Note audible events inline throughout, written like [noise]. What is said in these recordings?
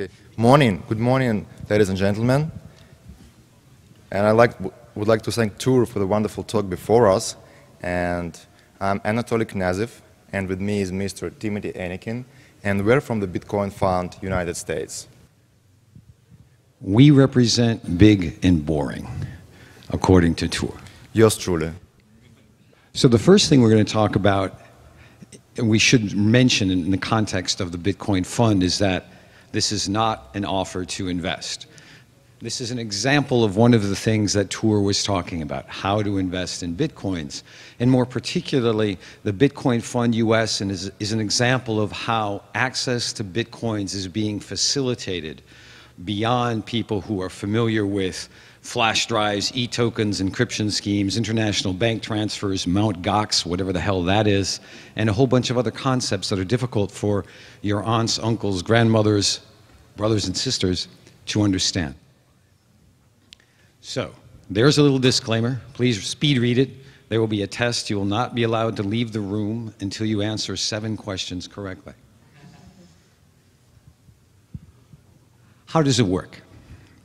Okay. Morning. Good morning, ladies and gentlemen. And I like, would like to thank Tuur for the wonderful talk before us. And I'm Anatoly Knyazev, and with me is Mr. Timothy Enneking, and we're from the Bitcoin Fund, United States. We represent big and boring, according to Tuur. Yours truly. So the first thing we're going to talk about, and we should mention in the context of the Bitcoin Fund, is that this is not an offer to invest. This is an example of one of the things that Tuur was talking about, how to invest in Bitcoins. And more particularly, the Bitcoin Fund US is, is an example of how access to Bitcoins is being facilitated beyond people who are familiar with flash drives, e-tokens, encryption schemes, international bank transfers, Mount Gox, whatever the hell that is, and a whole bunch of other concepts that are difficult for your aunts, uncles, grandmothers, brothers and sisters to understand. So, there's a little disclaimer. Please speed read it. There will be a test. You will not be allowed to leave the room until you answer seven questions correctly. How does it work?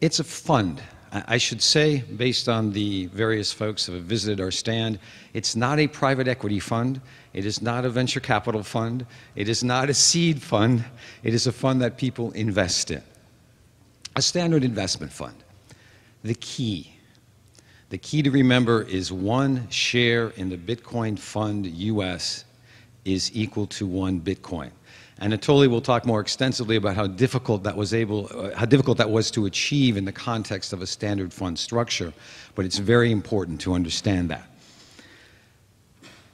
It's a fund. I should say, based on the various folks that have visited our stand, it's not a private equity fund. It is not a venture capital fund. It is not a seed fund. It is a fund that people invest in. A standard investment fund the key. The key to remember is one share in the Bitcoin Fund US is equal to one Bitcoin. Anatoly will talk more extensively about how difficult that was able, uh, how difficult that was to achieve in the context of a standard fund structure, but it's very important to understand that.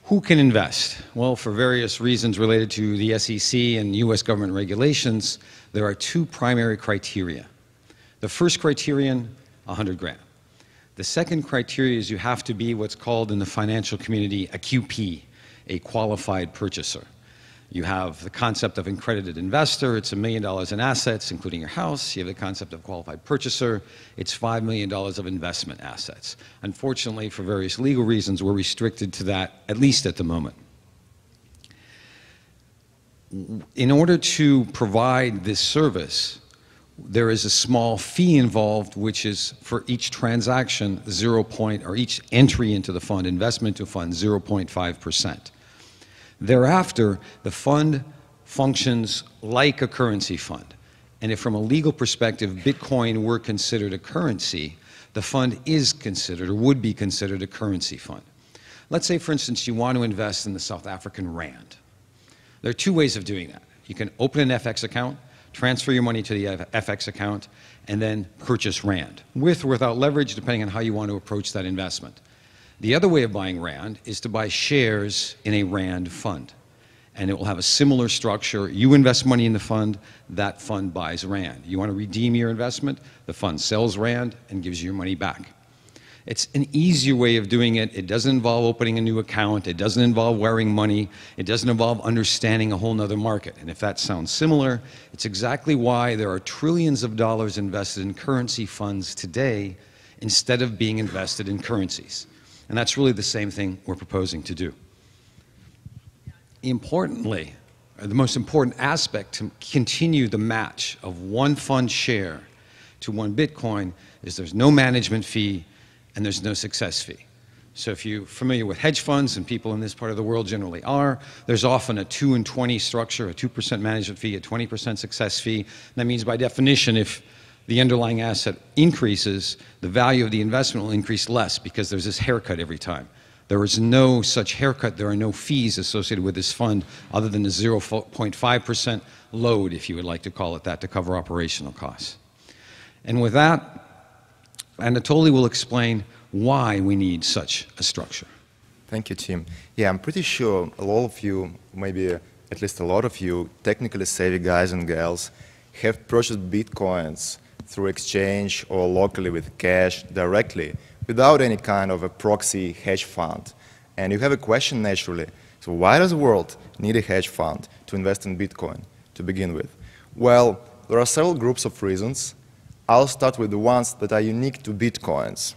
Who can invest? Well, for various reasons related to the SEC and US government regulations, there are two primary criteria. The first criterion 100 grand. The second criteria is you have to be what's called in the financial community a QP, a qualified purchaser. You have the concept of accredited investor, it's a million dollars in assets, including your house. You have the concept of qualified purchaser, it's $5 million of investment assets. Unfortunately, for various legal reasons, we're restricted to that, at least at the moment. In order to provide this service, there is a small fee involved, which is for each transaction, zero point, or each entry into the fund, investment to fund, 0.5%. Thereafter, the fund functions like a currency fund. And if from a legal perspective, Bitcoin were considered a currency, the fund is considered or would be considered a currency fund. Let's say, for instance, you want to invest in the South African Rand. There are two ways of doing that. You can open an FX account, transfer your money to the FX account, and then purchase RAND, with or without leverage, depending on how you want to approach that investment. The other way of buying RAND is to buy shares in a RAND fund. And it will have a similar structure. You invest money in the fund, that fund buys RAND. You want to redeem your investment, the fund sells RAND and gives you your money back. It's an easier way of doing it. It doesn't involve opening a new account. It doesn't involve wiring money. It doesn't involve understanding a whole nother market. And if that sounds similar, it's exactly why there are trillions of dollars invested in currency funds today instead of being invested in currencies. And that's really the same thing we're proposing to do. Importantly, the most important aspect to continue the match of one fund share to one Bitcoin is there's no management fee, and there's no success fee. So if you're familiar with hedge funds, and people in this part of the world generally are, there's often a 2 and 20 structure, a 2% management fee, a 20% success fee. That means by definition, if the underlying asset increases, the value of the investment will increase less because there's this haircut every time. There is no such haircut. There are no fees associated with this fund other than the 0.5% load, if you would like to call it that, to cover operational costs. And with that, Anatoly will explain why we need such a structure. Thank you, Tim. Yeah, I'm pretty sure a lot of you, maybe at least a lot of you, technically savvy guys and girls, have purchased bitcoins through exchange or locally with cash directly without any kind of a proxy hedge fund. And you have a question naturally. So why does the world need a hedge fund to invest in Bitcoin to begin with? Well, there are several groups of reasons. I'll start with the ones that are unique to Bitcoins.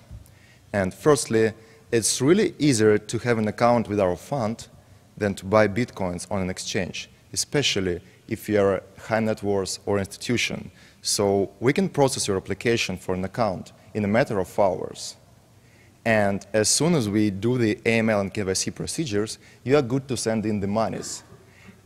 And firstly, it's really easier to have an account with our fund than to buy Bitcoins on an exchange, especially if you are a high net worth or institution. So we can process your application for an account in a matter of hours. And as soon as we do the AML and KYC procedures, you are good to send in the monies.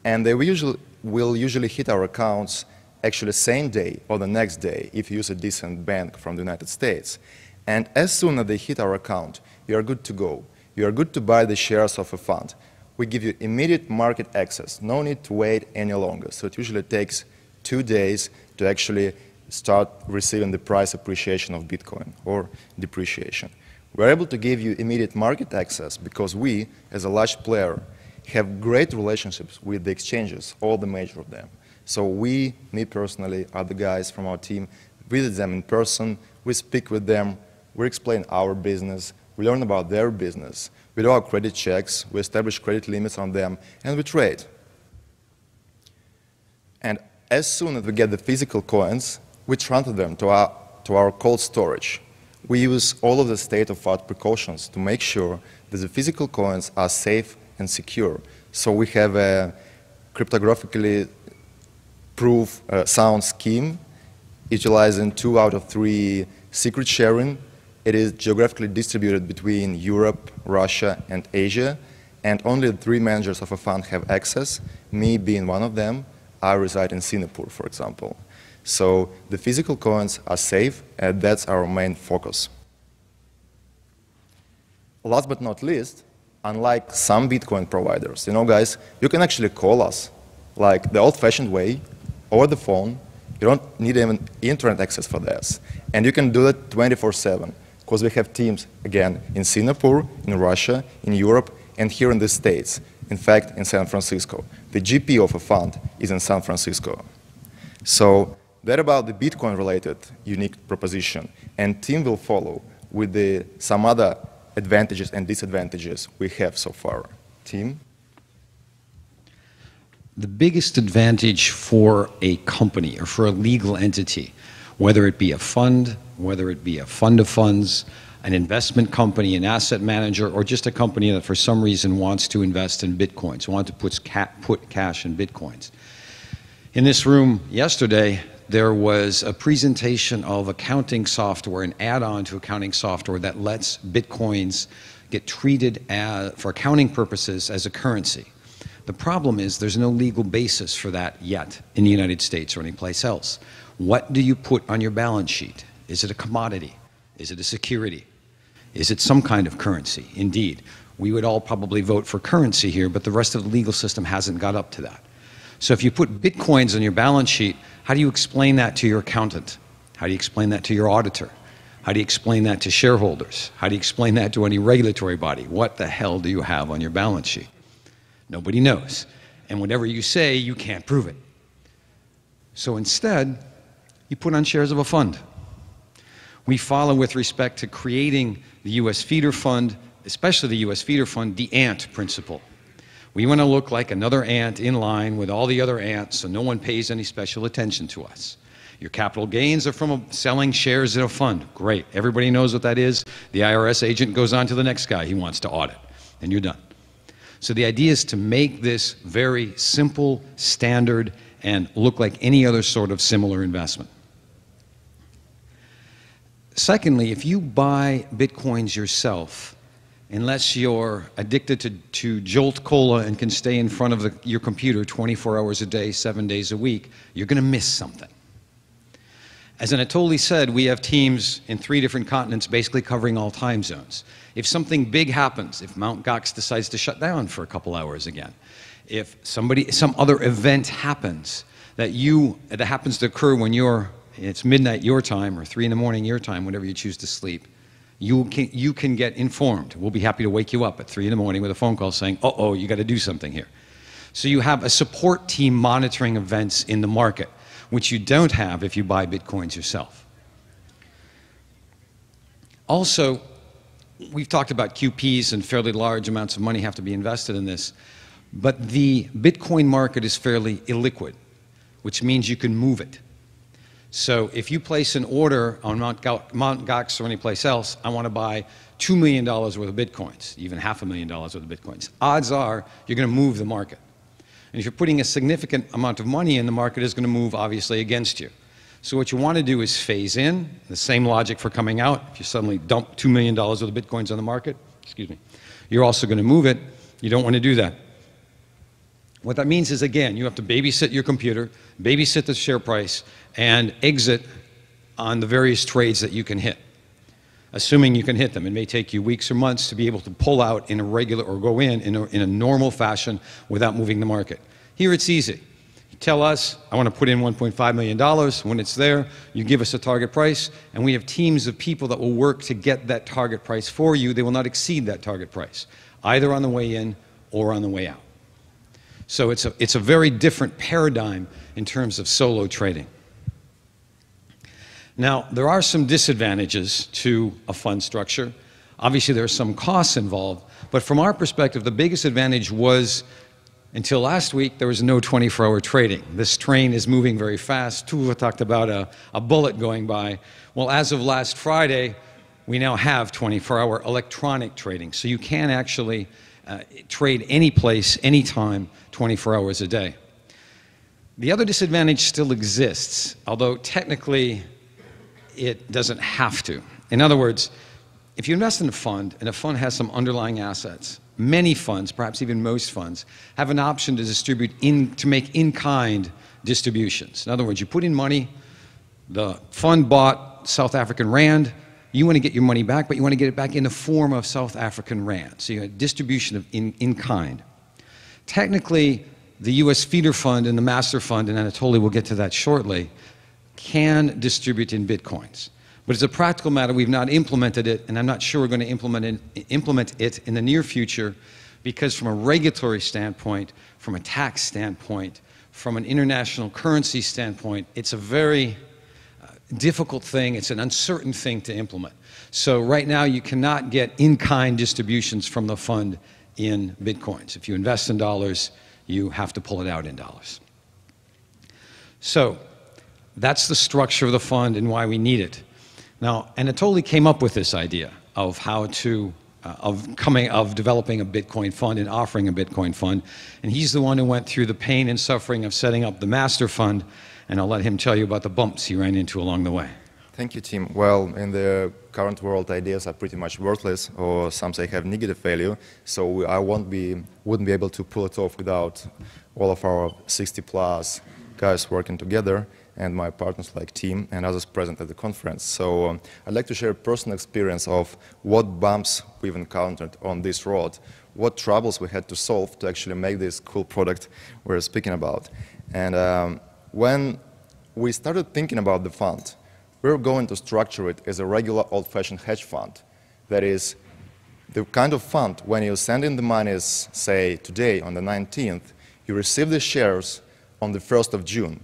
And they will usually, will usually hit our accounts actually same day or the next day if you use a decent bank from the United States. And as soon as they hit our account, you are good to go. You are good to buy the shares of a fund. We give you immediate market access. No need to wait any longer. So it usually takes two days to actually start receiving the price appreciation of Bitcoin or depreciation. We're able to give you immediate market access because we, as a large player, have great relationships with the exchanges, all the major of them. So we, me personally, the guys from our team, visit them in person, we speak with them, we explain our business, we learn about their business, we do our credit checks, we establish credit limits on them, and we trade. As soon as we get the physical coins, we transfer them to our, to our cold storage. We use all of the state-of-art precautions to make sure that the physical coins are safe and secure. So we have a cryptographically proof uh, sound scheme utilizing two out of three secret sharing. It is geographically distributed between Europe, Russia, and Asia, and only the three managers of a fund have access, me being one of them. I reside in Singapore, for example. So the physical coins are safe, and that's our main focus. Last but not least, unlike some Bitcoin providers, you know, guys, you can actually call us like the old-fashioned way, over the phone. You don't need even internet access for this. And you can do it 24-7, because we have teams, again, in Singapore, in Russia, in Europe, and here in the States. In fact, in San Francisco. The GP of a fund is in San Francisco. So that about the Bitcoin-related unique proposition. And Tim will follow with the, some other advantages and disadvantages we have so far. Tim? The biggest advantage for a company or for a legal entity, whether it be a fund, whether it be a fund of funds, an investment company, an asset manager, or just a company that for some reason wants to invest in bitcoins, wants to put, put cash in bitcoins. In this room yesterday, there was a presentation of accounting software, an add-on to accounting software that lets bitcoins get treated as, for accounting purposes as a currency. The problem is there's no legal basis for that yet in the United States or anyplace else. What do you put on your balance sheet? Is it a commodity? Is it a security? Is it some kind of currency? Indeed. We would all probably vote for currency here, but the rest of the legal system hasn't got up to that. So if you put bitcoins on your balance sheet, how do you explain that to your accountant? How do you explain that to your auditor? How do you explain that to shareholders? How do you explain that to any regulatory body? What the hell do you have on your balance sheet? Nobody knows. And whatever you say, you can't prove it. So instead, you put on shares of a fund. We follow with respect to creating the U.S. feeder fund, especially the U.S. feeder fund, the ant principle. We want to look like another ant in line with all the other ants so no one pays any special attention to us. Your capital gains are from selling shares in a fund. Great. Everybody knows what that is. The IRS agent goes on to the next guy he wants to audit, and you're done. So the idea is to make this very simple, standard, and look like any other sort of similar investment. Secondly, if you buy bitcoins yourself, unless you're addicted to, to Jolt Cola and can stay in front of the, your computer 24 hours a day, seven days a week, you're going to miss something. As Anatoly said, we have teams in three different continents basically covering all time zones. If something big happens, if Mount Gox decides to shut down for a couple hours again, if somebody, some other event happens that you, that happens to occur when you're, it's midnight your time or three in the morning your time, whenever you choose to sleep, you can, you can get informed. We'll be happy to wake you up at 3 in the morning with a phone call saying, uh oh, you got to do something here. So you have a support team monitoring events in the market, which you don't have if you buy Bitcoins yourself. Also, we've talked about QPs and fairly large amounts of money have to be invested in this, but the Bitcoin market is fairly illiquid, which means you can move it. So if you place an order on Mount Gox or anyplace else, I want to buy $2 million worth of bitcoins, even half a million dollars worth of bitcoins. Odds are you're going to move the market. And if you're putting a significant amount of money in, the market is going to move, obviously, against you. So what you want to do is phase in, the same logic for coming out. If you suddenly dump $2 million worth of Bitcoins on the market, excuse me, you're also going to move it. You don't want to do that. What that means is, again, you have to babysit your computer, babysit the share price, and exit on the various trades that you can hit. Assuming you can hit them. It may take you weeks or months to be able to pull out in a regular or go in in a, in a normal fashion without moving the market. Here it's easy. You tell us, I want to put in $1.5 million. When it's there, you give us a target price, and we have teams of people that will work to get that target price for you. They will not exceed that target price, either on the way in or on the way out. So it's a, it's a very different paradigm in terms of solo trading. Now, there are some disadvantages to a fund structure. Obviously, there are some costs involved, but from our perspective, the biggest advantage was until last week, there was no 24 hour trading. This train is moving very fast. Tuur talked about a, a bullet going by. Well, as of last Friday, we now have 24 hour electronic trading. So you can actually uh, trade any place, anytime, 24 hours a day. The other disadvantage still exists, although technically it doesn't have to. In other words, if you invest in a fund and a fund has some underlying assets, many funds, perhaps even most funds, have an option to distribute in, to make in-kind distributions. In other words, you put in money, the fund bought South African Rand, you want to get your money back, but you want to get it back in the form of South African Rand. So you have a distribution of in, in kind. Technically, the US feeder fund and the master fund, and Anatoly will get to that shortly, can distribute in bitcoins. But as a practical matter, we've not implemented it, and I'm not sure we're going to implement it, implement it in the near future because, from a regulatory standpoint, from a tax standpoint, from an international currency standpoint, it's a very uh, difficult thing. It's an uncertain thing to implement. So, right now, you cannot get in kind distributions from the fund in bitcoins. If you invest in dollars, you have to pull it out in dollars. So, that's the structure of the fund and why we need it. Now, Anatoly came up with this idea of how to, uh, of coming, of developing a Bitcoin fund and offering a Bitcoin fund. And he's the one who went through the pain and suffering of setting up the master fund. And I'll let him tell you about the bumps he ran into along the way. Thank you, Tim. Well, in the current world, ideas are pretty much worthless, or some say have negative value. So I won't be, wouldn't be able to pull it off without all of our 60 plus guys working together and my partners like Tim and others present at the conference. So um, I'd like to share a personal experience of what bumps we've encountered on this road, what troubles we had to solve to actually make this cool product we're speaking about. And um, when we started thinking about the fund, we were going to structure it as a regular old-fashioned hedge fund. That is, the kind of fund when you send in the monies, say today on the 19th, you receive the shares on the 1st of June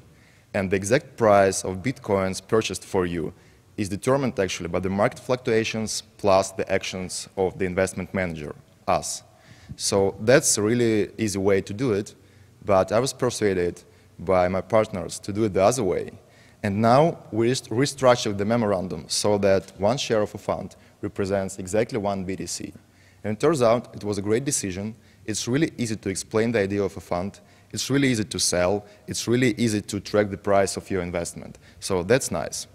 and the exact price of bitcoins purchased for you is determined actually by the market fluctuations plus the actions of the investment manager, us. So that's a really easy way to do it, but I was persuaded by my partners to do it the other way. And now we restructured the memorandum so that one share of a fund represents exactly one BTC. And it turns out it was a great decision. It's really easy to explain the idea of a fund, it's really easy to sell. It's really easy to track the price of your investment. So that's nice.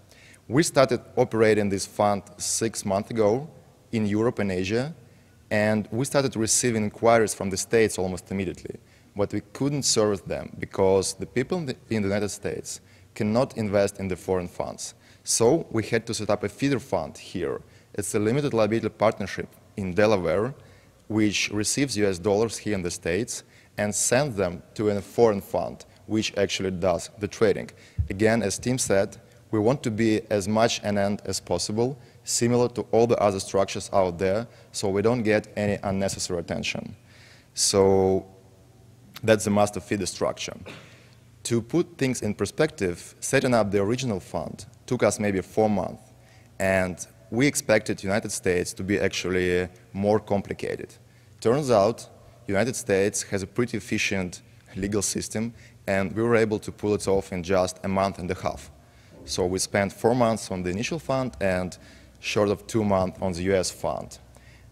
We started operating this fund six months ago in Europe and Asia, and we started receiving inquiries from the States almost immediately. But we couldn't serve them because the people in the, in the United States cannot invest in the foreign funds. So we had to set up a feeder fund here. It's a limited liability partnership in Delaware, which receives US dollars here in the States and send them to a foreign fund, which actually does the trading. Again, as Tim said, we want to be as much an end as possible, similar to all the other structures out there, so we don't get any unnecessary attention. So that's the master feeder structure. To put things in perspective, setting up the original fund took us maybe four months, and we expected United States to be actually more complicated. Turns out United States has a pretty efficient legal system, and we were able to pull it off in just a month and a half. So we spent four months on the initial fund and short of two months on the US fund.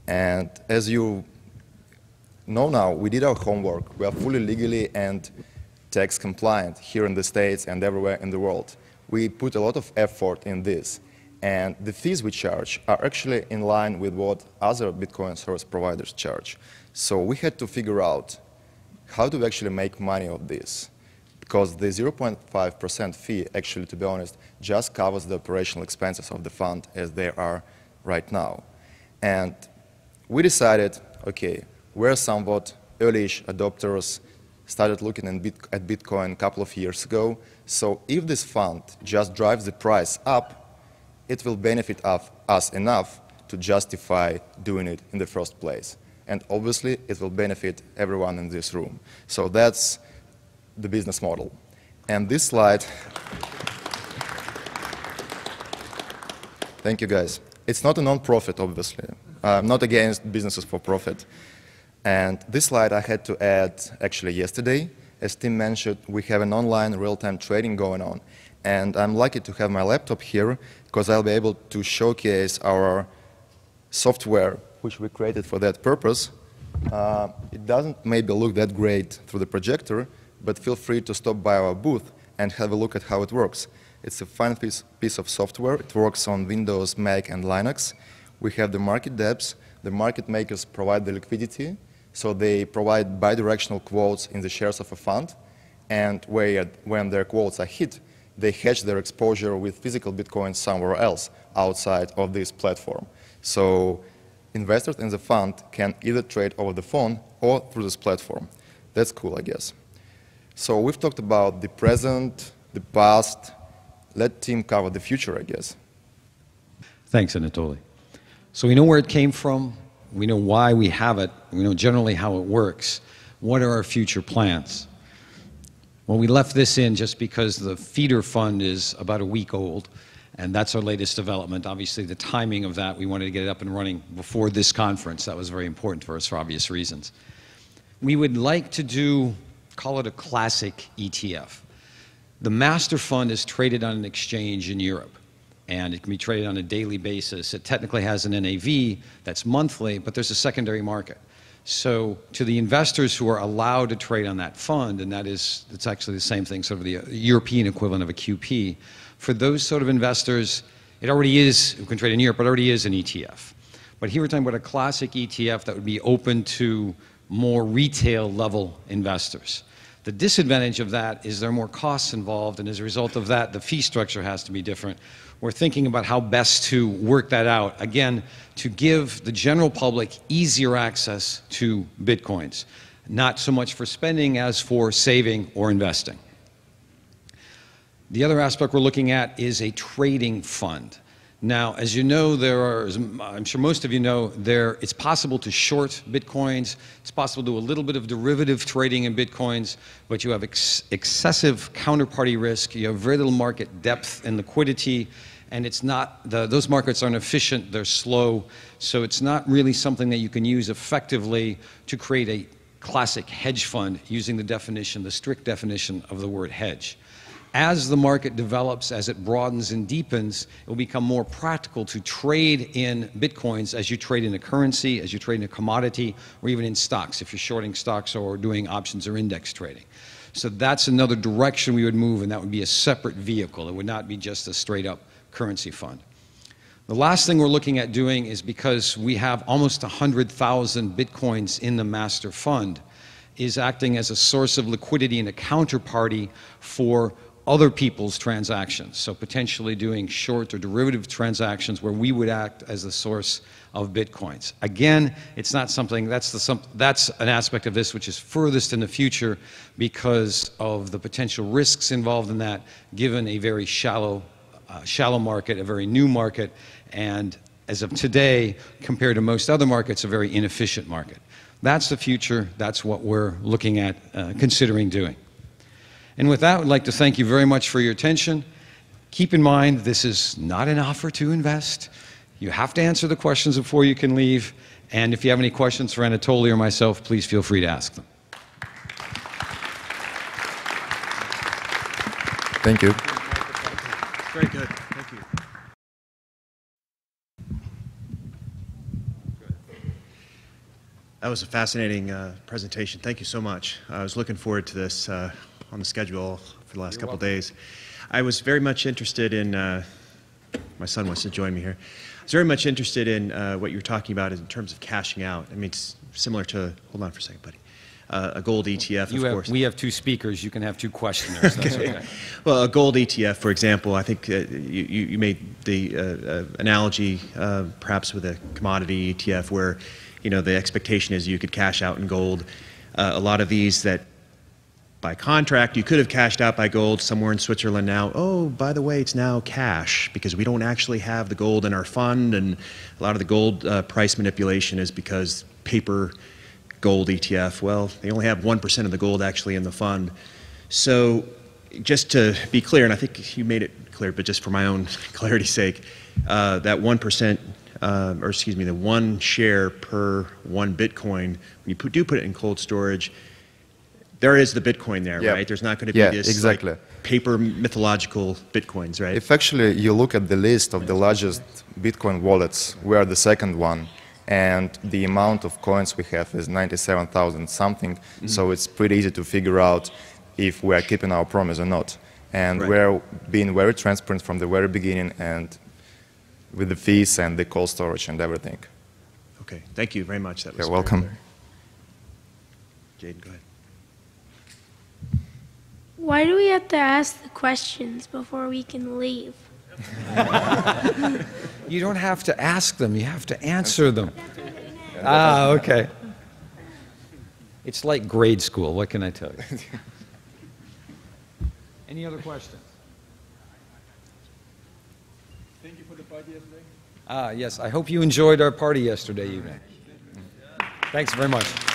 And as you know now we did our homework. We are fully legally and tax compliant here in the States and everywhere in the world. We put a lot of effort in this. And the fees we charge are actually in line with what other Bitcoin service providers charge. So we had to figure out how do we actually make money of this? Because the 0.5% fee, actually, to be honest, just covers the operational expenses of the fund as they are right now. And we decided, okay, we're somewhat early adopters, started looking at Bitcoin a couple of years ago. So if this fund just drives the price up, it will benefit us enough to justify doing it in the first place. And obviously, it will benefit everyone in this room. So that's the business model. And this slide, thank you guys. It's not a non-profit, obviously. I'm not against businesses for profit. And this slide I had to add actually yesterday. As Tim mentioned, we have an online real-time trading going on. And I'm lucky to have my laptop here because I'll be able to showcase our software, which we created for that purpose. Uh, it doesn't maybe look that great through the projector, but feel free to stop by our booth and have a look at how it works. It's a fine piece, piece of software. It works on Windows, Mac, and Linux. We have the market depths. The market makers provide the liquidity, so they provide bidirectional quotes in the shares of a fund, and where, when their quotes are hit, they hedge their exposure with physical Bitcoin somewhere else outside of this platform. So investors in the fund can either trade over the phone or through this platform. That's cool, I guess. So we've talked about the present, the past. Let Tim cover the future, I guess. Thanks, Anatoly. So we know where it came from, we know why we have it. We know generally how it works. What are our future plans? Well, we left this in just because the feeder fund is about a week old, and that's our latest development. Obviously, the timing of that, we wanted to get it up and running before this conference. That was very important for us for obvious reasons. We would like to do, call it a classic ETF. The master fund is traded on an exchange in Europe and it can be traded on a daily basis. It technically has an NAV that's monthly, but there's a secondary market. So to the investors who are allowed to trade on that fund, and that is, it's actually the same thing, sort of the European equivalent of a QP, for those sort of investors, it already is, who can trade in Europe, but it already is an ETF. But here we're talking about a classic ETF that would be open to more retail level investors. The disadvantage of that is there are more costs involved, and as a result of that, the fee structure has to be different. We're thinking about how best to work that out, again, to give the general public easier access to bitcoins, not so much for spending as for saving or investing. The other aspect we're looking at is a trading fund. Now, as you know, there are, I'm sure most of you know, there, it's possible to short Bitcoins. It's possible to do a little bit of derivative trading in Bitcoins, but you have ex excessive counterparty risk. You have very little market depth and liquidity, and it's not, the, those markets aren't efficient, they're slow, so it's not really something that you can use effectively to create a classic hedge fund using the definition, the strict definition of the word hedge as the market develops, as it broadens and deepens, it will become more practical to trade in bitcoins as you trade in a currency, as you trade in a commodity, or even in stocks, if you're shorting stocks or doing options or index trading. So that's another direction we would move, and that would be a separate vehicle. It would not be just a straight up currency fund. The last thing we're looking at doing is because we have almost 100,000 bitcoins in the master fund, is acting as a source of liquidity and a counterparty for other people's transactions. So potentially doing short or derivative transactions where we would act as the source of bitcoins. Again, it's not something that's the some, that's an aspect of this which is furthest in the future because of the potential risks involved in that, given a very shallow, uh, shallow market, a very new market, and as of today, compared to most other markets, a very inefficient market. That's the future. That's what we're looking at, uh, considering doing. And with that, I'd like to thank you very much for your attention. Keep in mind, this is not an offer to invest. You have to answer the questions before you can leave. And if you have any questions for Anatoly or myself, please feel free to ask them. Thank you. Very good. Thank you. That was a fascinating uh, presentation. Thank you so much. I was looking forward to this uh, on the schedule for the last You're couple welcome. days. I was very much interested in, uh, my son wants to join me here. I was very much interested in uh, what you were talking about in terms of cashing out. I mean, it's similar to, hold on for a second, buddy. Uh, a gold ETF, You of have, course. we have two speakers. You can have two questioners. That's okay. [laughs] Well, a gold ETF, for example, I think uh, you, you you made the uh, uh, analogy uh, perhaps with a commodity ETF where, you know, the expectation is you could cash out in gold. Uh, a lot of these that by contract you could have cashed out by gold somewhere in Switzerland now. Oh, by the way, it's now cash because we don't actually have the gold in our fund, and a lot of the gold uh, price manipulation is because paper gold ETF. Well, they only have one percent of the gold actually in the fund. So, just to be clear, and I think you made it clear, but just for my own [laughs] clarity's sake, uh, that one percent, uh, or excuse me, the one share per one Bitcoin, when you put, do put it in cold storage, there is the Bitcoin there, Yeah. right? There's not going to be Yeah, this exactly. like, paper mythological Bitcoins, right? If actually you look at the list of the largest Bitcoin wallets, we are the second one, and the amount of coins we have is 97,000 something. Mm-hmm. So it's pretty easy to figure out if we are keeping our promise or not. And Right. we're being very transparent from the very beginning, and with the fees and the cold storage and everything. okay, thank you very much. That was You're welcome. Jaden, go ahead. Why do we have to ask the questions before we can leave? [laughs] You don't have to ask them, you have to answer them. [laughs] Ah, okay. It's like grade school, what can I tell you? [laughs] Any other questions? Thank you for the party yesterday. Ah, yes, I hope you enjoyed our party yesterday evening. Thanks very much.